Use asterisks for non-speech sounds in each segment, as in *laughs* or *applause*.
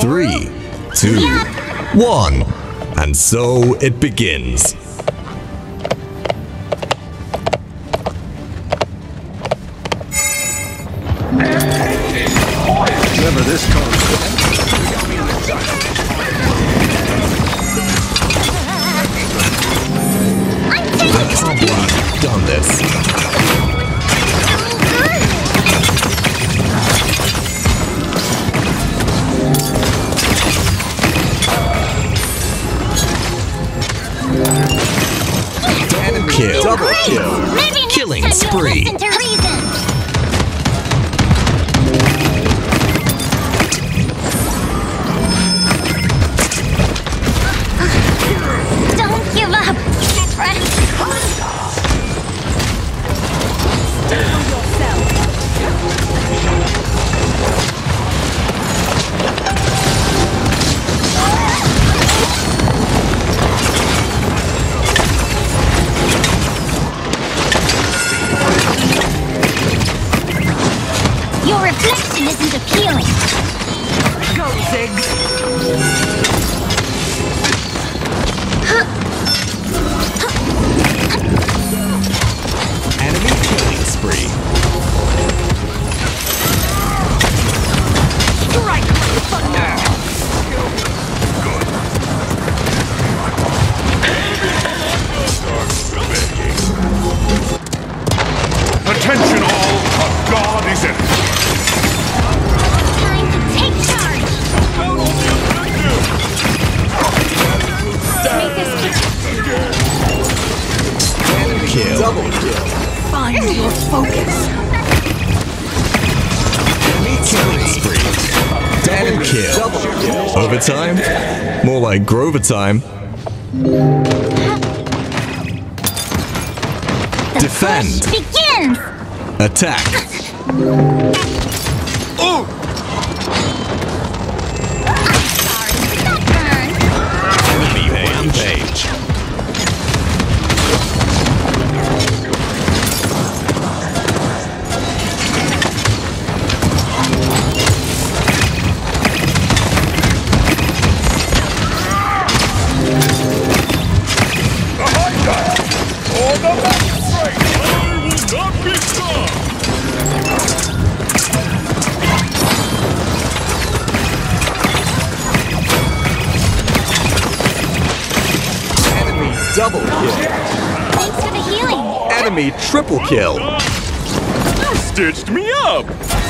three, two, one, and so it begins. Double. Kill. Maybe Killing spree. Attention all, a god is in. Time to take charge. Make this Kill. Double kill. Find your focus! Enemy killing spree. Double kill. Overtime? More like Grover time. Defend. push begins. Attack. Sorry, double kill. Thanks for the healing. Enemy triple kill. You stitched me up!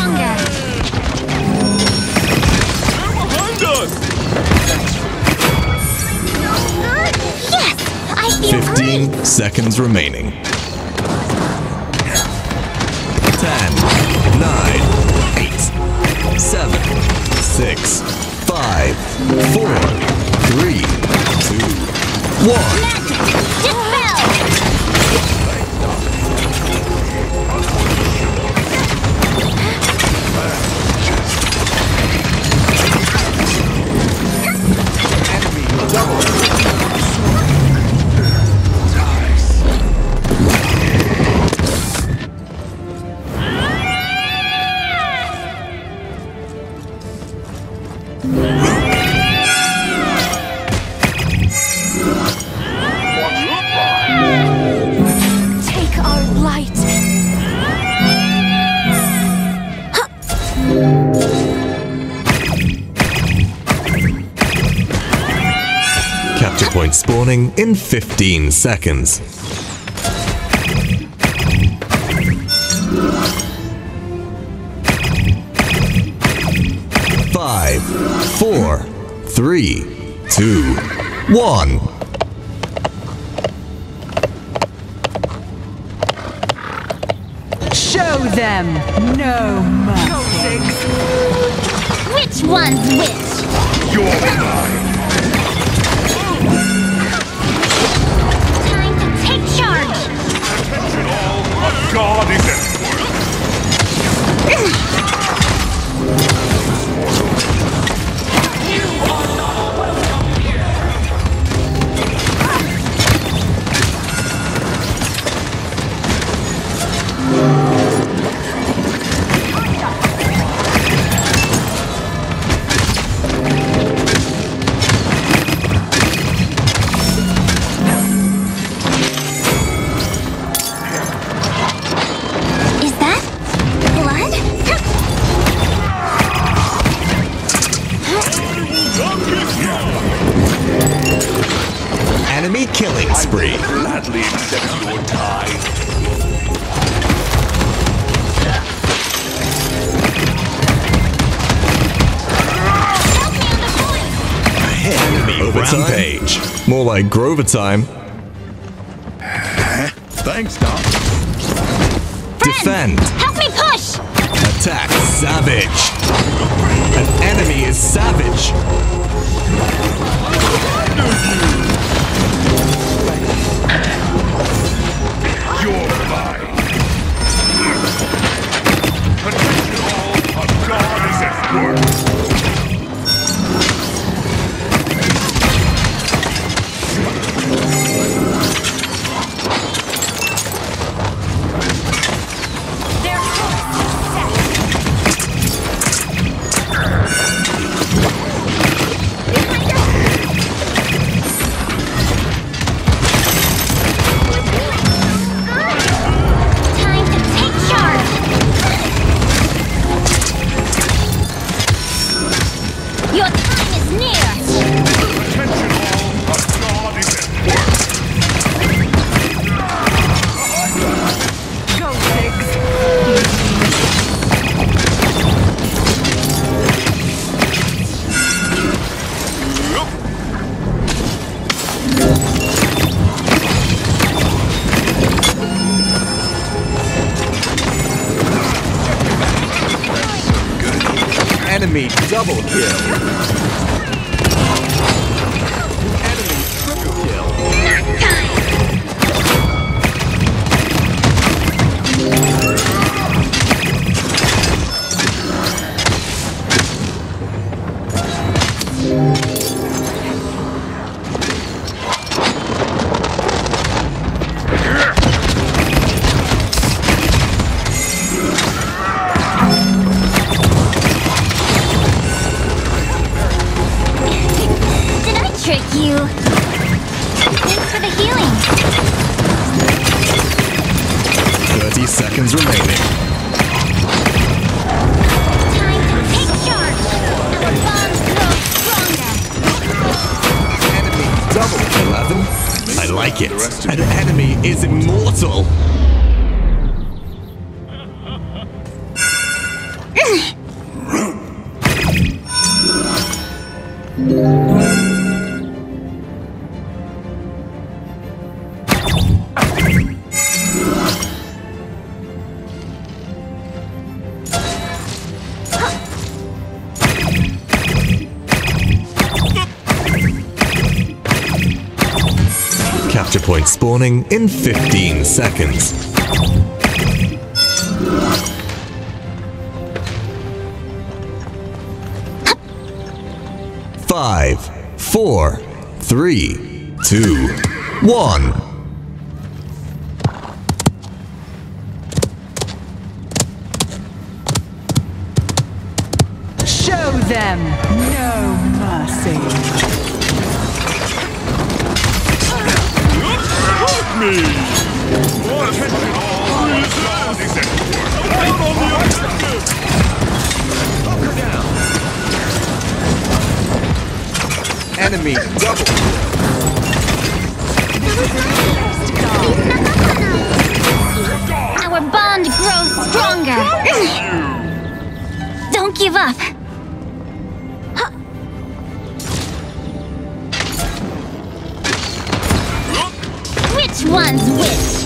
Rampage. Stronger. Behind us! Yes! I feel 15 great. seconds remaining. 10, 9, 8, 7, 6, 5, 4, 3, 2, 1. Dispel! Spawning in 15 seconds. Five, four, three, two, one. Show them no mercy. Which one's which? You're mine. God is at work. Spree. Gladly accept your tithe. Help me on the point. Enemy rampage. More like Grover time. Thanks, Doc. Defend. Help me push. Attack savage. An enemy is savage. Double kill. I like it. An enemy is immortal. Capture *laughs* point spawning in 15 seconds. Five, four, three, two, one. Show Show them no mercy. Enemy double. Our bond grows stronger. *laughs* Don't give up. One's which?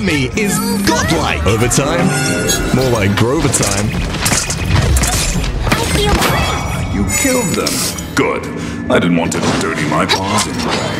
Enemy is godlike. Overtime? More like Grover time. I feel. You killed them. Good. I didn't want to dirty my paws anyway.